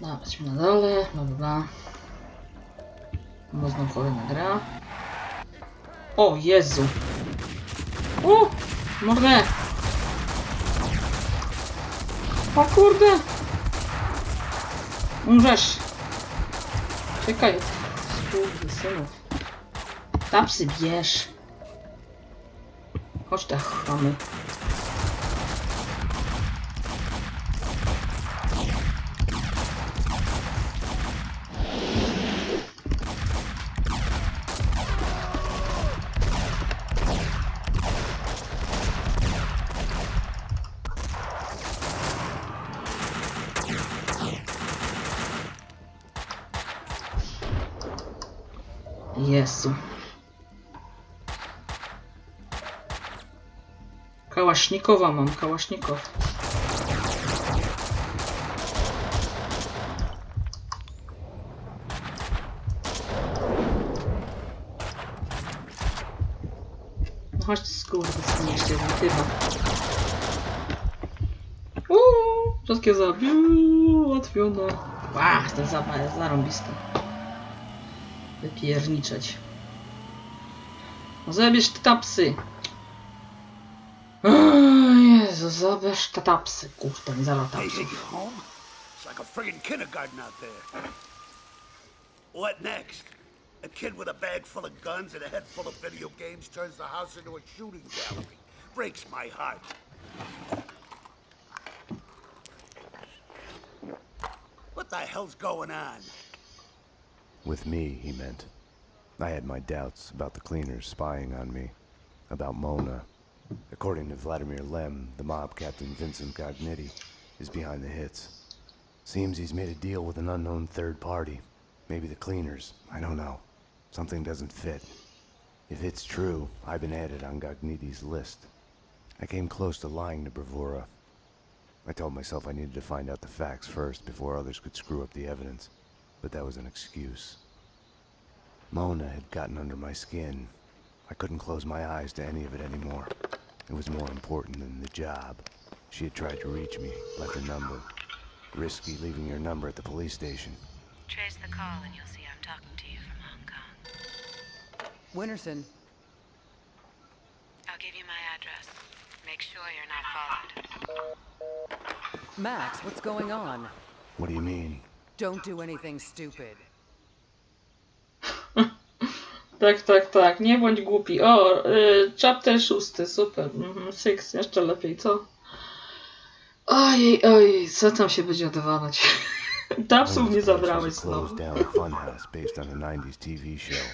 Dobra, jesteśmy na dole, dobra. Mocno kolejna gra. O Jezu! O! Mordę! O kurde! Umrzesz! Czekaj! Kurde synów. Tapsy bierz! Chodź te chamy. Jezu. Kałasznikowa mam, kałasznikow. No chodź z góry, to jedna chyba. Uuu, wszystkie zabił, ułatwione. Ła, ten zapach jest zarąbisty. Wypierniczeć. No zabierz te tapsy. O Jezu, zabierz te tapsy. Kurde, nie zalata. They take you home? It's like a friggin' kindergarten. What next? A kid with a bag full of guns and a head full of video games turns the house into a shooting gallery. Breaks my heart. What the hell's going on? With me, he meant. I had my doubts about the cleaners spying on me, about Mona. According to Vladimir Lem, the mob captain Vincent Gognitti is behind the hits. Seems he's made a deal with an unknown third party. Maybe the cleaners, I don't know. Something doesn't fit. If it's true, I've been added on Gogniti's list. I came close to lying to Bravura. I told myself I needed to find out the facts first before others could screw up the evidence, but that was an excuse. Mona had gotten under my skin. I couldn't close my eyes to any of it anymore. It was more important than the job. She had tried to reach me, left her number. Risky leaving your number at the police station. Trace the call and you'll see I'm talking to you from Hong Kong. Winterson, I'll give you my address. Make sure you're not followed. Max, what's going on? What do you mean? Don't do anything stupid. Tak, tak, tak. Nie bądź głupi. O, y, chapter szósty, super. Mhm, six, jeszcze lepiej, co? Ojej, ojej, co tam się będzie odwalać? Tapsów nie zabrałeś znowu. down a funhouse based on a 90s TV show.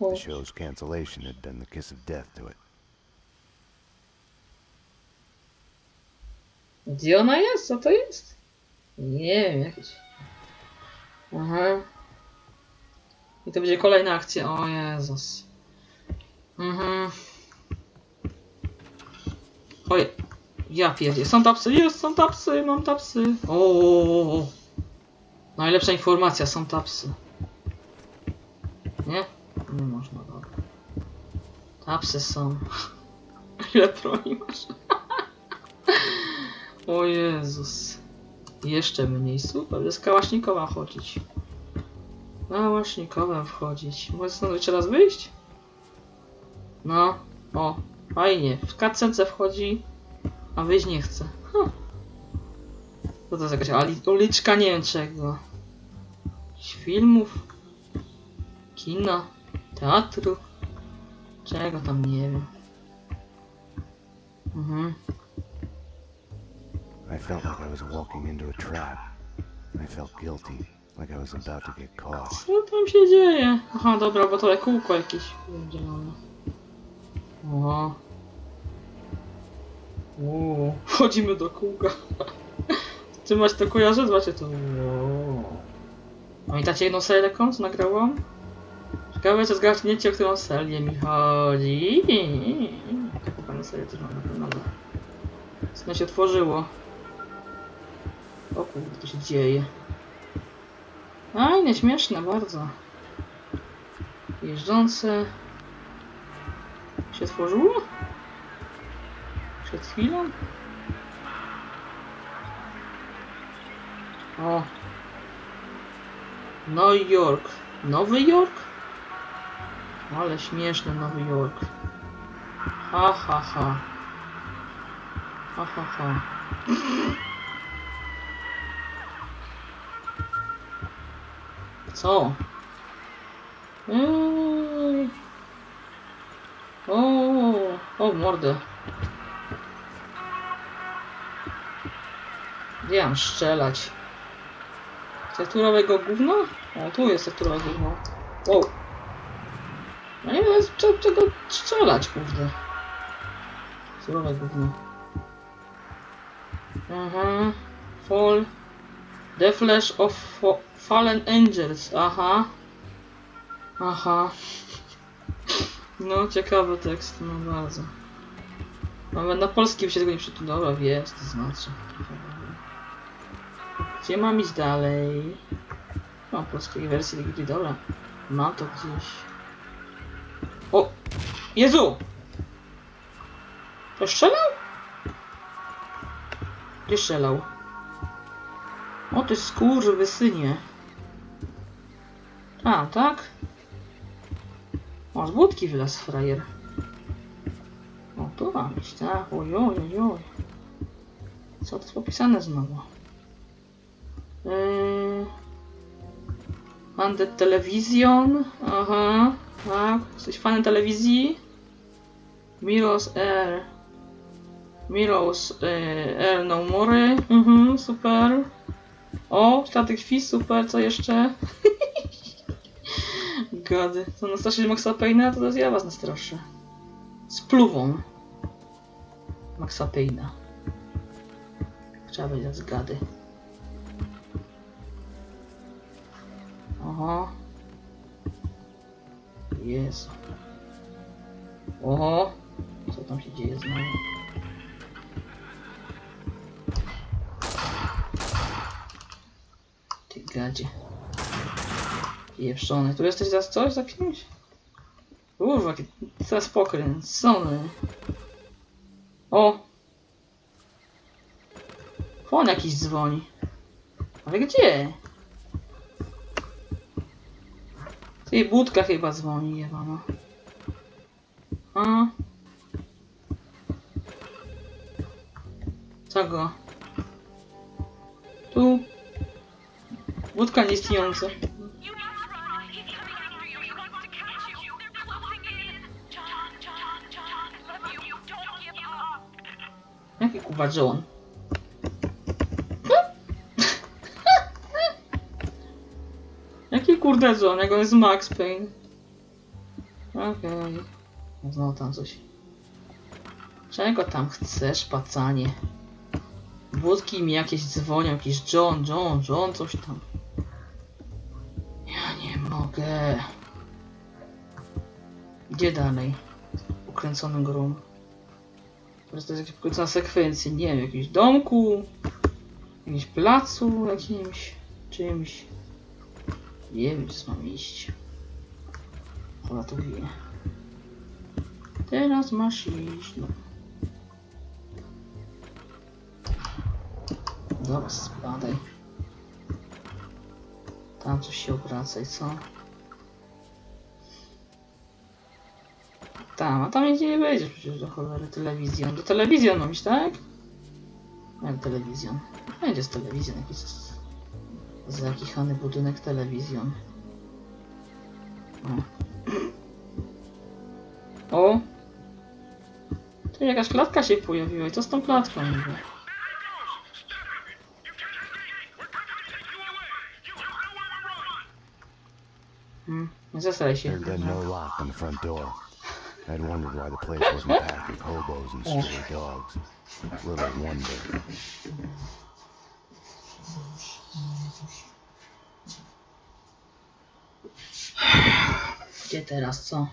O, The show's cancellation had been the kiss of death to it. Gdzie ona jest? Co to jest? Nie wiem, jakieś. Aha. I to będzie kolejna akcja. O Jezus. Mhm. Oj. Ja pierdzie. Są tapsy. Jest, są tapsy. Mam tapsy. O. Najlepsza informacja. Są tapsy. Nie? Nie można. Dobra. Tapsy są. Ile broni masz? O Jezus. Jeszcze mniej. Super. Z kałasznikowa chodzić. Kałasznikowem wchodzić. Może stąd jeszcze raz wyjść? No. O. Fajnie. W kacence wchodzi, a wyjść nie chce. Huh. Co to jest jakaś uliczka nie wiem czego. Filmów. Kina. Teatru. Czego tam nie wiem. Mhm. I felt like I was walking into a trap. I felt guilty, like I was about to get caught. Co tam się dzieje? Aha, dobra, bo to kółko jakieś udzielone. O. Uuu, wchodzimy do kółka. Ty masz to kojarzy? Zobaczcie to. Pamiętacie jedną serię taką, co nagrałam? Ciekawe, czy zgadniecie, o którą serię mi chodzi. Taką serię też mam na pewno. Co się otworzyło? O kurde, to się dzieje. Fajne, śmieszne bardzo. Jeżdżące. Się otworzyło? Przed chwilą? O. New York. Nowy Jork? Ale śmieszny Nowy Jork. Ha ha ha. Ha ha ha. Co? Ej. O, o mordę. Gdzie mam strzelać? Tekturowego gówna? O, tu jest tekturowe gówno. Wow. No nie wiem, czego, czego strzelać, kurde. Tekturowe gówno. Aha. Fall. The Flash of Fallen Angels. Aha. Aha. No, ciekawy tekst, no bardzo. Nawet na polskim się tego nie przeczyta. Dobra, wiesz, to znaczy. Gdzie mam iść dalej? Mam polskiej wersji tej dobra. Mam to gdzieś. O! Jezu! To strzelał? Gdzie strzelał? O, ty skurwy synie. A, tak? O, z budki wylazł frajer. O, tu mam iść, tak? Ojoj, ojoj. Co to jest popisane znowu? Yy... Undead Television. Aha, tak. Jesteś fanem telewizji? Miros Air. Miros e, Air No More. Mhm, super. O, ślady krwi, super. Co jeszcze? Gady. To nastraszyć Maxa Payne'a? To teraz ja was nastraszę. Z pluwą. Maxa Payne'a. Trzeba będzie z gady. Oho. Jezu. Oho. Co tam się dzieje znowu? Ty gadzie. Pieprzony. Tu jesteś za coś? Za kimś? Kurwa, teraz pokręcony. O! Fon jakiś dzwoni. Ale gdzie? Ty budka chyba dzwoni, jebana. A? Co go? Tu? Budka nieistniejąca. Up. Jaki kurde John, jak on jest Max Payne? Okej. Okay. Znowu tam coś. Czego tam chcesz, pacanie? Wódki mi jakieś dzwonią, jakiś John, John, John, coś tam. Ja nie mogę. Gdzie dalej? Ukręconym grom. To jest jakaś wkrótce sekwencja, nie wiem, jakimś domku, jakimś placu, jakimś, czymś. Nie wiem, czy mam iść. Chyba to wie. Teraz masz iść, no. Dobra, spadaj. Tam coś się obraca i co? Tam, a tam nigdzie nie wejdziesz przecież do cholery telewizją. Do telewizją iść, tak? Jak telewizjon? Będzie z telewizją jakiś zakichany budynek telewizjon. O. Tu jakaś klatka się pojawiła i co z tą klatką niby? Hmm, nie zesraj się. There'd been no lock on the front door. I'd wondered why the place wasn't packed with hobos and stray dogs. Little wonder. Gdzie teraz, co?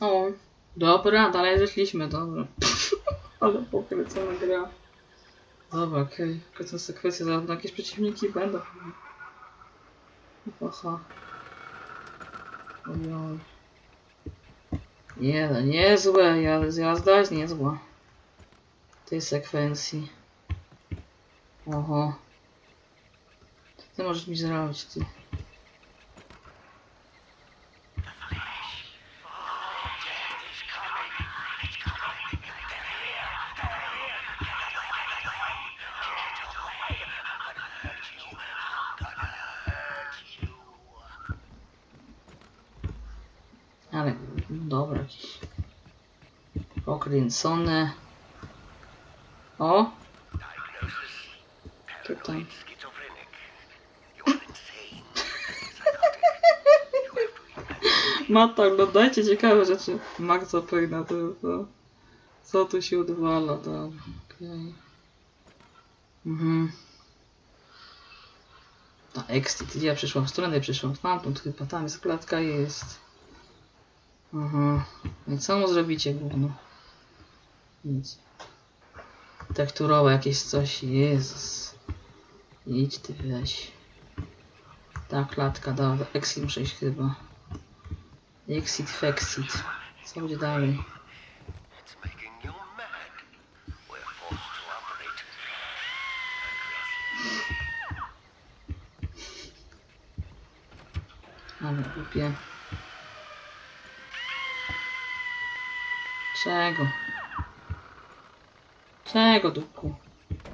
O, dobra, dalej zeszliśmy, dobra. Ale pokręcona gra. Dobra, okej, okay. końcą sekwencję, zaraz jakieś przeciwniki będą. Aha. Ojoj. Nie, no niezłe, jazda, jest niezła. Tej sekwencji. Oho. Co ty możesz mi zrobić, ty? Dobra, jakieś pokręcone. O! Tutaj. Mata, oglądajcie ciekawe rzeczy. Maxa Payna, to, to co tu się odwala, dobra, okej. Mhm. Na exit, ja przyszłam? W stronę przyszłam, stamtąd chyba, tam jest klatka, jest. Aha. I co mu zrobicie, gówno? Nic. Tekturowe jakieś coś, Jezus. Idź ty weź. Ta klatka, dobra, exit muszę iść chyba. Exit, fexit. Co będzie dalej? It's making you mad. We're forced to operate. Ale głupie. Czego? Czego, dupku?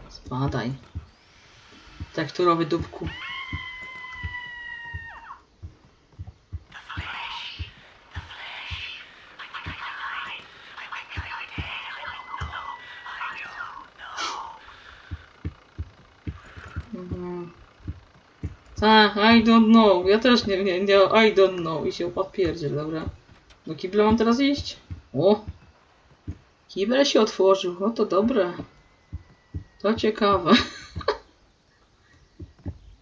Spadaj. Tekturowy dupku. Tak, I don't know. Ja też nie, nie, nie, I don't know. I się podpierdziel, dobra. Do kibla mam teraz iść? O! Kibel się otworzył, o to dobre. To ciekawe.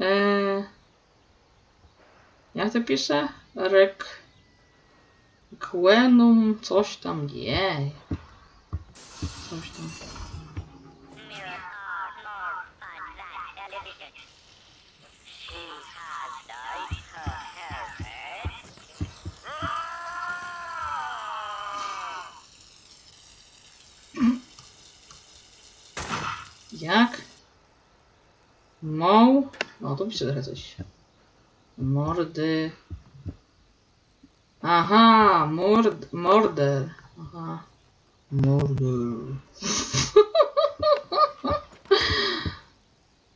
eee, jak to pisze? Rek... Quenum, coś tam, jej. Coś tam. Jak? Moł? O, tu pisze trochę coś. Mordy. Aha, mord, morder. Aha. Morder.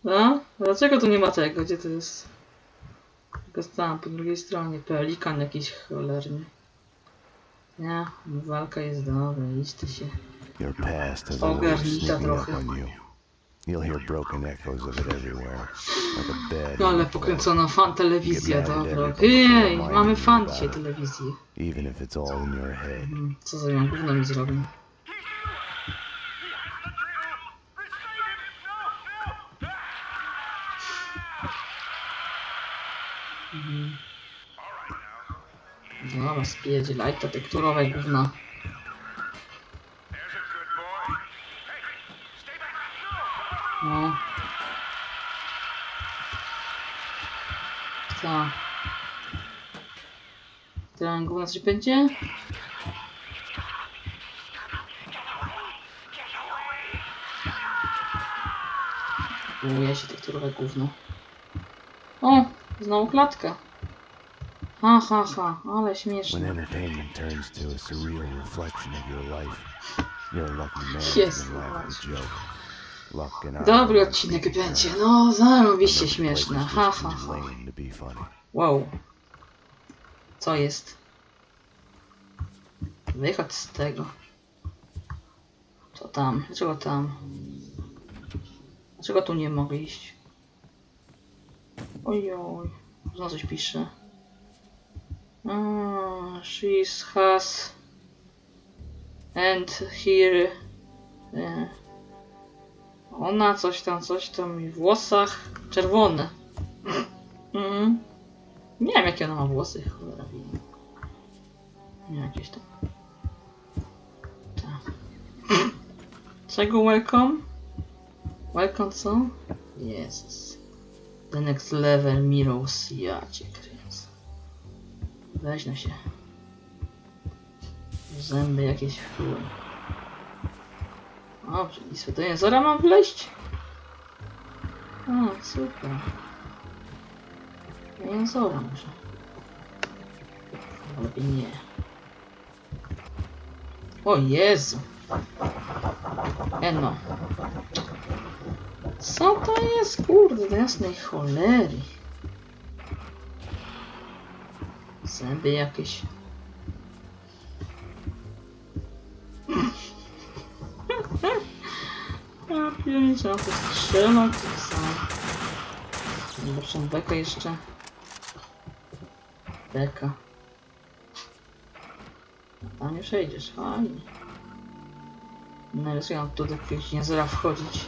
No? Dlaczego tu nie ma tego? Gdzie to jest? Tylko tam, po drugiej stronie. Pelikan jakiś cholerny. Nie, walka jest dobra, idź ty się. Your past has a way of Ogarnita sneaking up trochę. You'll hear broken echoes of it everywhere, like a bed. No in ale pokręcona fan telewizja, Get mad at dobra. Jej, mamy fan dzisiaj telewizji. even if it's all in your head. Mm, Co za ją gówno mi zrobił? Mhm. Dobra, spierdzielaj to tekturowe gówno. Gówno coś będzie? Uje się tekturowe gówno. O! Znowu klatka. Ha, ha, ha, ale śmieszne. entertainment turns to a surreal reflection of your life, you're a lucky man Jest, who can laugh at a joke. Luck and Dobry odcinek będzie, no zarobiście śmieszne, ha, ha, ha. Wow. Co jest? Wychodź z tego. Co tam? Dlaczego tam? Dlaczego tu nie mogę iść? Ojoj. Znowu coś pisze. Ah, she's has and here e, ona coś tam, coś tam i w włosach czerwone. Mhm. Nie wiem jakie ona ma włosy, cholera jakieś tam. Czego welcome? Welcome co? Jezus. The next level Miros. Ja cię kręcę. Weź na się. Zęby jakieś w chuj. Dobrze, i z do jęzora mam wleźć? A, super. Do może. Ale lepiej nie. O Jezu. Eno. Co to jest, kurde, do jasnej cholery? Zęby jakieś. ja pierdziałam, no to strzelać, to samo. Lepszą bekę jeszcze. Beka. Tam już idziesz, fajnie. Nam tu do jakiegoś języka wchodzić.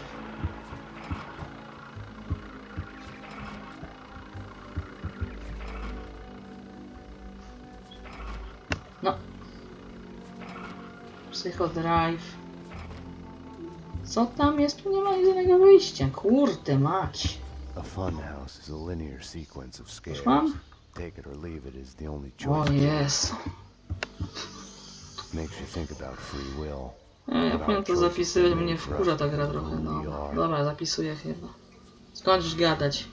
No. Psychodrive. Co tam jest? Tu nie ma żadnego wyjścia. Kurde mać. A funhouse is a linear sequence of scares. mam? Take it or leave it is the only choice. jest. Makes you think about free will. Ja, ja powinien to zapisywać, mnie wkurza ta gra trochę, no. Dobra, zapisuję chyba. Skończysz gadać.